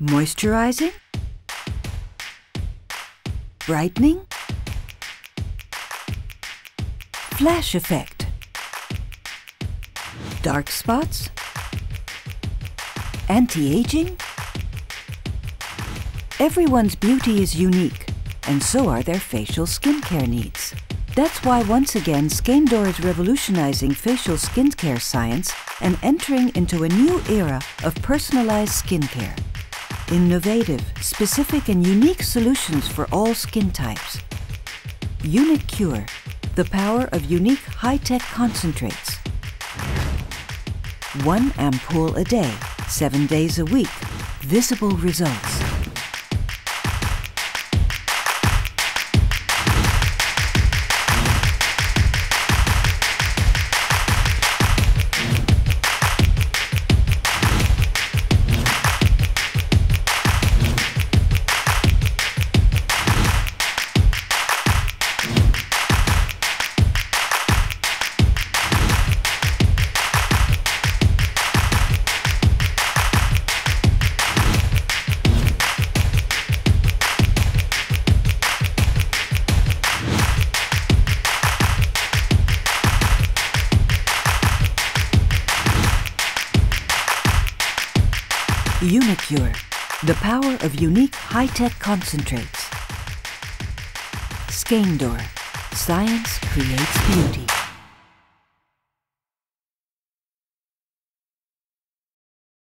Moisturizing? Brightening? Flash effect? Dark spots? Anti-aging? Everyone's beauty is unique, and so are their facial skincare needs. That's why once again Skeyndor is revolutionizing facial skincare science and entering into a new era of personalized skincare. Innovative, specific and unique solutions for all skin types. Uniqcure, the power of unique high-tech concentrates. One ampoule a day, seven days a week. Visible results. Uniqcure, the power of unique high-tech concentrates. Skeyndor, science creates beauty.